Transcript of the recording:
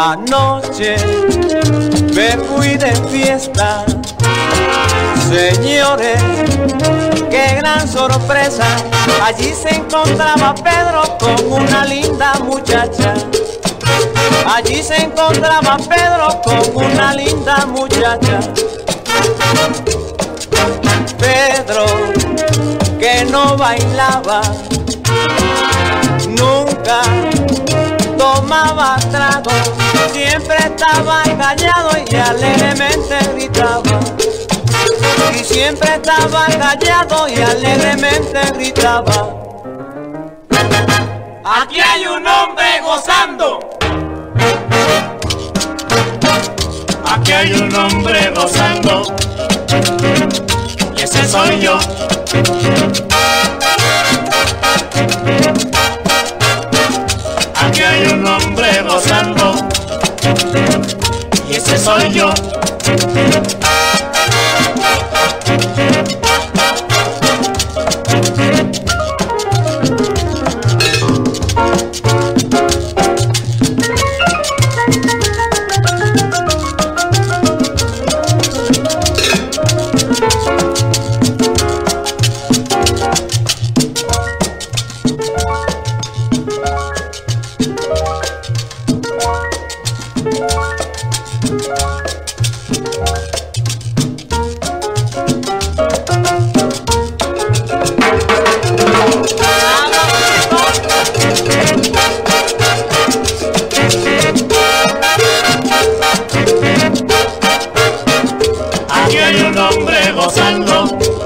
noche me fui de fiesta. Señores, qué gran sorpresa. Allí se encontraba Pedro con una linda muchacha. Allí se encontraba Pedro con una linda muchacha. Pedro, que no bailaba, nunca siempre estaba callado y alegremente gritaba. Y siempre estaba callado y alegremente gritaba. Aquí hay un hombre gozando. Aquí hay un hombre gozando. Y ese soy yo. Aquí hay un hombre gozando. Soy yo. Aquí